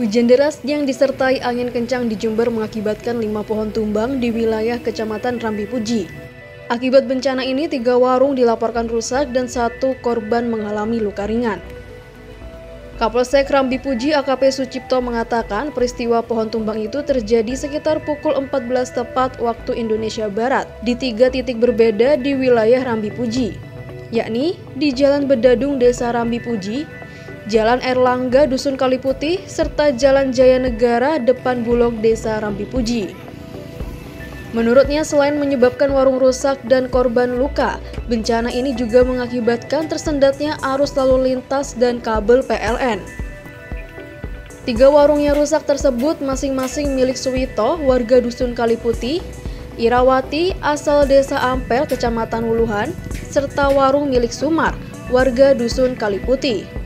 Hujan deras yang disertai angin kencang di Jember mengakibatkan lima pohon tumbang di wilayah Kecamatan Rambi Puji. Akibat bencana ini, tiga warung dilaporkan rusak dan satu korban mengalami luka ringan. Kapolsek Rambi Puji AKP Sucipto mengatakan peristiwa pohon tumbang itu terjadi sekitar pukul 14 tepat waktu Indonesia Barat di tiga titik berbeda di wilayah Rambi Puji, yakni di Jalan Bedadung Desa Rambi Puji, Jalan Erlangga Dusun Kaliputih, serta Jalan Jaya Negara depan Bulog Desa Rambi Puji. Menurutnya selain menyebabkan warung rusak dan korban luka, bencana ini juga mengakibatkan tersendatnya arus lalu lintas dan kabel PLN. Tiga warung yang rusak tersebut masing-masing milik Suwito, warga Dusun Kaliputih, Irawati, asal desa Ampel, Kecamatan Wuluhan, serta warung milik Sumar, warga Dusun Kaliputih.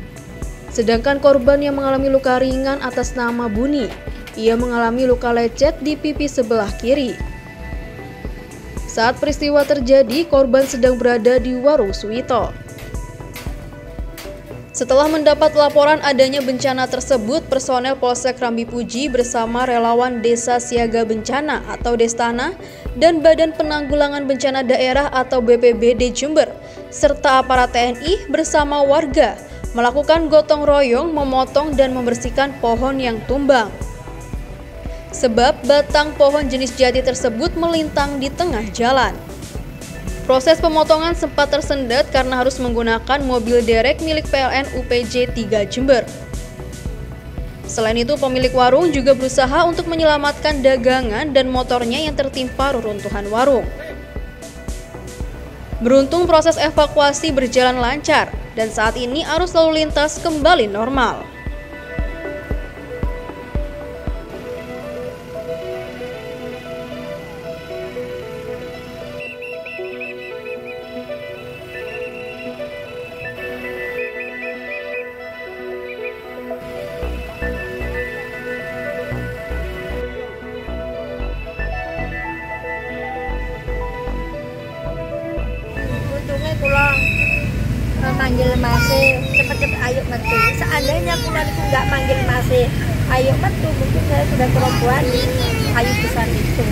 Sedangkan korban yang mengalami luka ringan atas nama Buni, ia mengalami luka lecet di pipi sebelah kiri. Saat peristiwa terjadi, korban sedang berada di warung Suwito. Setelah mendapat laporan adanya bencana tersebut, personel Polsek Rambi Puji bersama relawan Desa Siaga Bencana atau Destana dan Badan Penanggulangan Bencana Daerah atau BPBD Jember, serta aparat TNI bersama warga melakukan gotong royong memotong dan membersihkan pohon yang tumbang. Sebab batang pohon jenis jati tersebut melintang di tengah jalan. Proses pemotongan sempat tersendat karena harus menggunakan mobil derek milik PLN UPJ 3 Jember. Selain itu, pemilik warung juga berusaha untuk menyelamatkan dagangan dan motornya yang tertimpa reruntuhan warung. Beruntung proses evakuasi berjalan lancar, dan saat ini arus lalu lintas kembali normal. Pulang. Manggil masih cepet-cepet ayo metu seandainya pulang itu nggak manggil masih ayo metu mungkin saya sudah di kayu besar itu